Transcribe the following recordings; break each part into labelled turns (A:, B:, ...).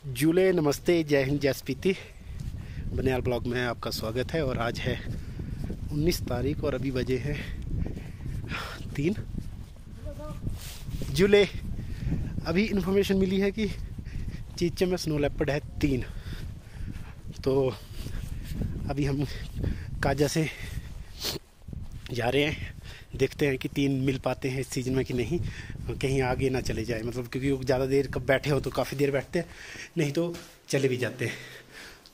A: जूले नमस्ते, जय हिंद, जय स्पीति। बनियाल ब्लॉग में आपका स्वागत है और आज है 19 तारीख और अभी बजे हैं तीन। जूले अभी इन्फॉर्मेशन मिली है कि चीचे में स्नो लेपर्ड है तीन। तो अभी हम काजा से जा रहे हैं, देखते हैं कि तीन मिल पाते हैं इस सीज़न में कि नहीं। कहीं आगे ना चले जाए। मतलब क्योंकि ज़्यादा देर कब बैठे हो तो काफ़ी देर बैठते हैं, नहीं तो चले भी जाते हैं।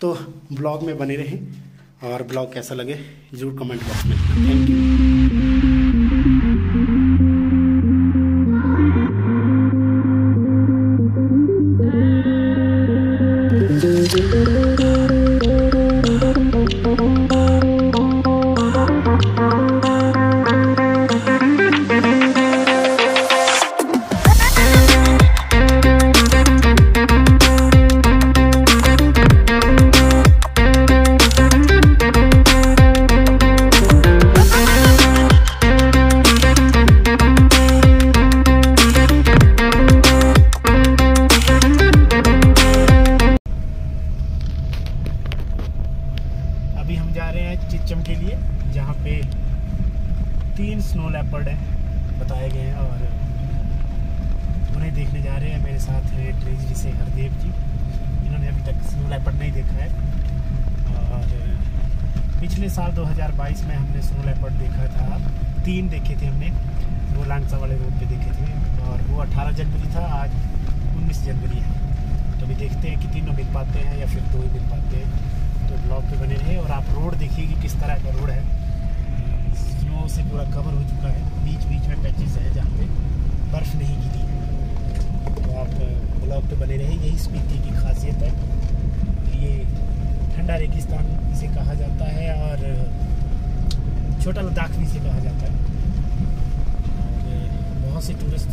A: तो ब्लॉग में बने रहें और ब्लॉग कैसा लगे ज़रूर कमेंट बॉक्स में। Thank you. चिच्चम के लिए, जहाँ पे तीन स्नो लेपर्ड हैं बताए गए हैं और उन्हें देखने जा रहे हैं मेरे साथ हैं ट्रेजरी से हरदेव जी। इन्होंने अभी तक स्नो लेपर्ड नहीं देखा है। और पिछले साल 2022 में हमने स्नो लेपर्ड देखा था। तीन देखे थे हमने वो लांगसा वाले रोड पे देखे थे। और वो 18 जनवरी था, आज 19 जनवरी है। तो अभी देखते हैं कि तीनों मिल पाते हैं या फिर दो ही मिल पाते हैं। तो ब्लॉग रहे आप रोड देखिए कि किस तरह का रोड है। स्नो से पूरा कवर हो चुका है। बीच बीच में पैचेस है जहाँ पे। बर्फ़ नहीं गिरी। है तो आप ब्लॉग पे बने रहे। यही स्पीति की खासियत है। ये ठंडा रेगिस्तान इसे कहा जाता है और छोटा लद्दाख भी इसे कहा जाता है। बहुत से टूरिस्ट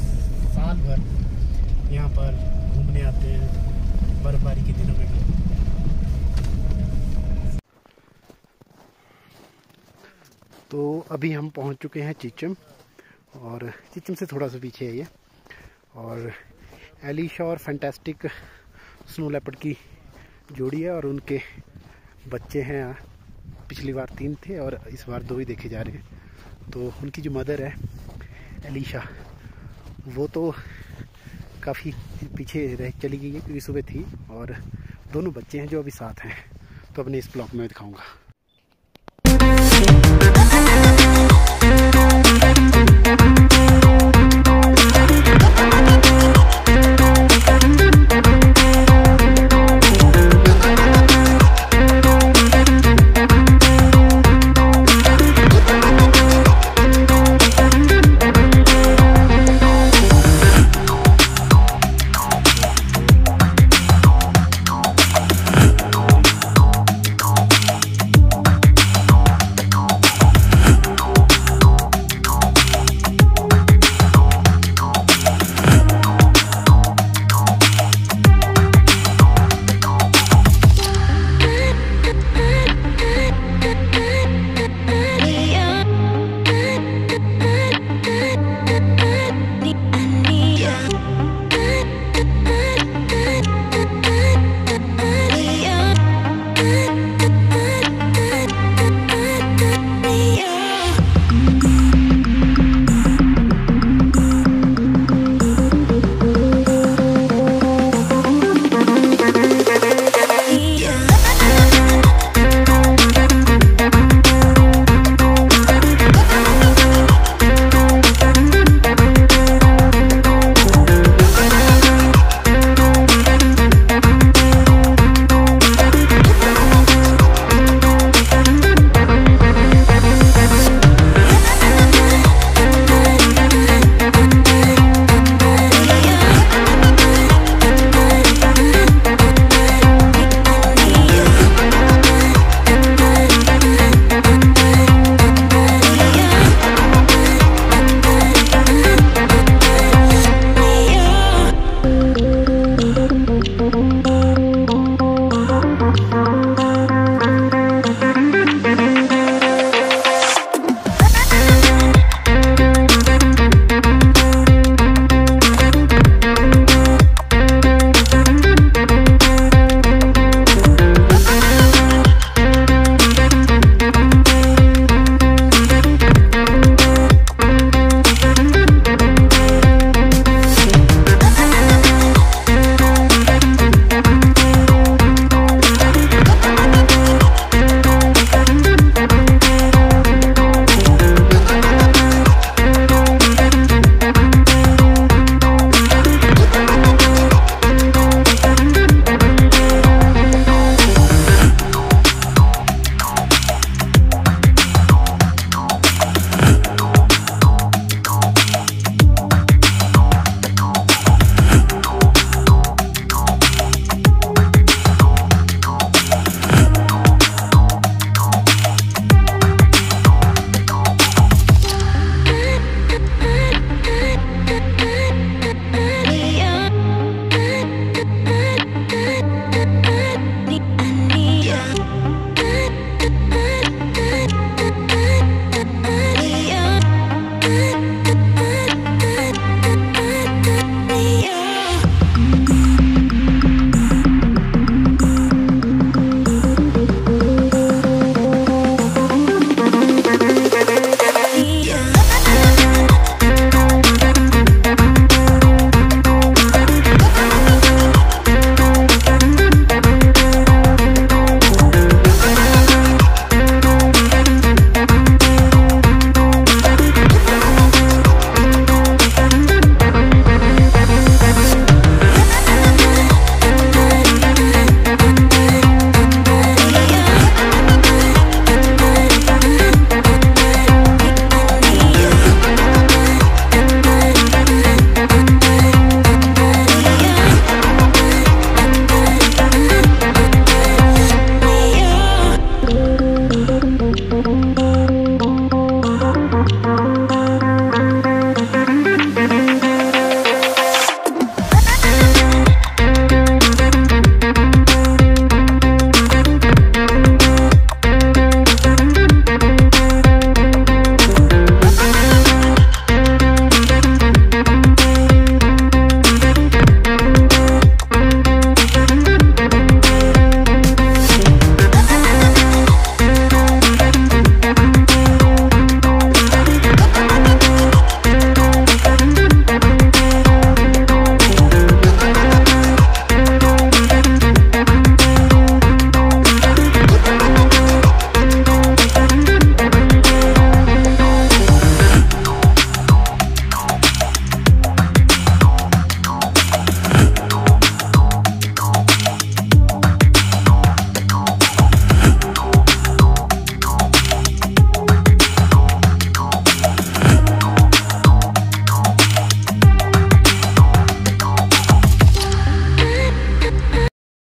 A: साल भर यहाँ पर घूमने आते हैं। बर्फबारी के दिनों में भी तो अभी हम पहुँच चुके हैं चिचम, और चिचम से थोड़ा सा पीछे है ये। और एलिशा और फैंटास्टिक स्नो लेपर्ड की जोड़ी है, और उनके बच्चे हैं। पिछली बार तीन थे, और इस बार दो ही देखे जा रहे हैं। तो उनकी जो मदर है, एलिशा, वो तो काफ़ी पीछे रह चली गई है, क्योंकि सुबह थी, और दोनों बच्चे हैं जो अभी साथ हैं। तो अपने इस ब्लॉग में दिखाऊँगा।